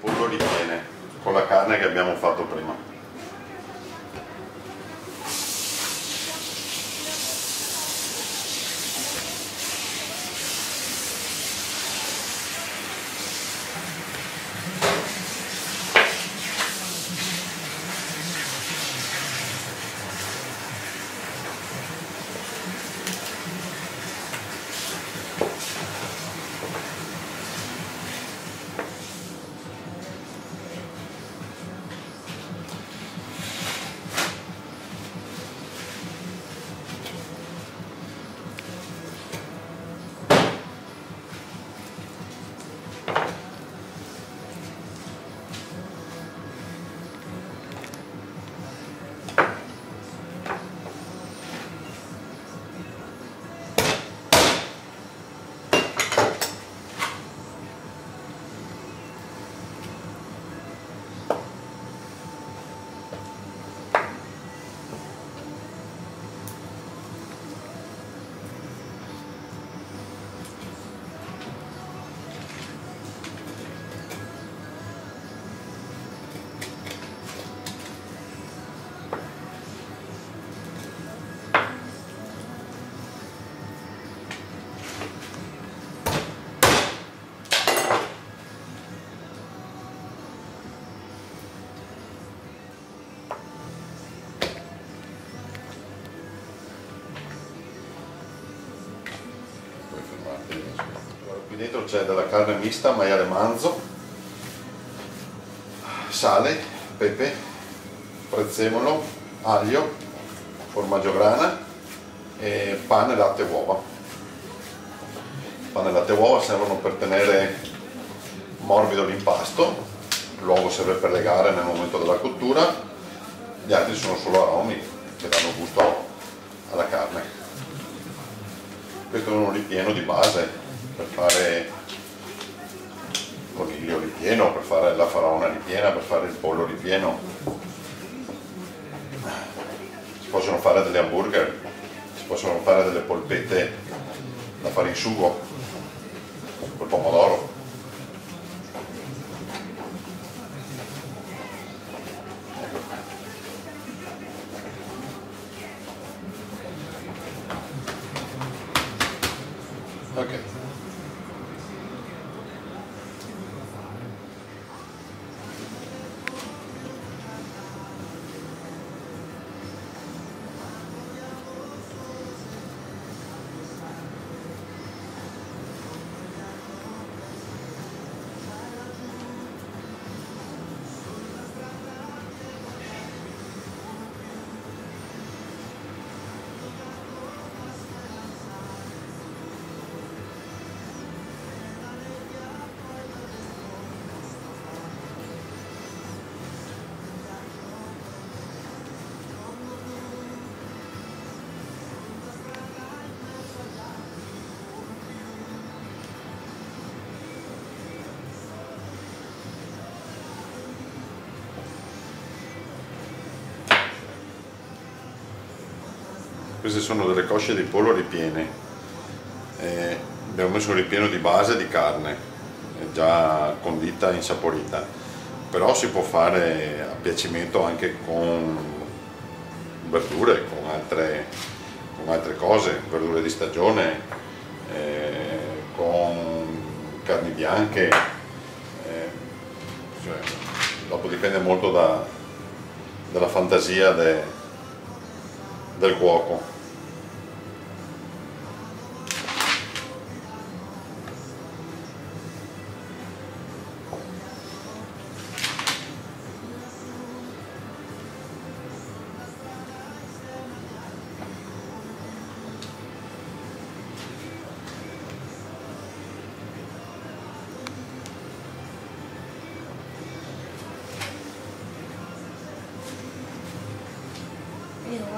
pollo ripiene con la carne che abbiamo fatto prima. Qui dentro c'è della carne mista, maiale manzo, sale, pepe, prezzemolo, aglio, formaggio grana e pane, latte e uova. Pane, latte e uova servono per tenere morbido l'impasto, l'uovo serve per legare nel momento della cottura, gli altri sono solo aromi che danno gusto alla carne questo è un ripieno di base per fare il coniglio ripieno, per fare la faraona ripiena, per fare il pollo ripieno. Si possono fare delle hamburger, si possono fare delle polpette da fare in sugo, col pomodoro. Queste sono delle cosce di pollo ripiene. Eh, abbiamo messo un ripieno di base di carne, già condita e insaporita. Però si può fare a piacimento anche con verdure, con altre, con altre cose, verdure di stagione, eh, con carni bianche. eh, cioè, dopo dipende molto da- dalla fantasia de- del cuoco.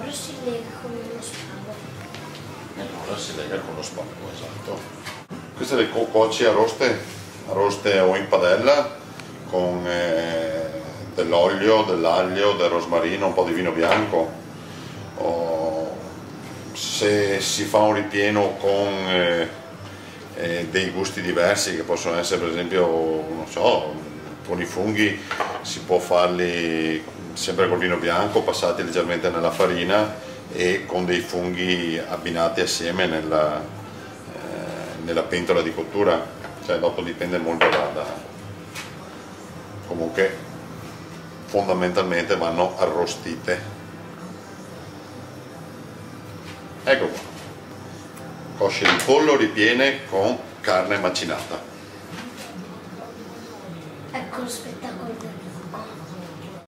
Ora si lega con uno spago. E allora si lega con lo spago, esatto. Queste le co- cuoci arroste, arroste o in padella con eh, dell'olio, dell'aglio, del rosmarino, un po' di vino bianco. O se si fa un ripieno con eh, eh, dei gusti diversi che possono essere per esempio, non so, con i funghi si può farli sempre col vino bianco, passati leggermente nella farina e con dei funghi abbinati assieme nella, eh, nella pentola di cottura, cioè dopo dipende molto da, da... comunque fondamentalmente vanno arrostite. Ecco qua, cosce di pollo ripiene con carne macinata. Ecco lo spettacolo.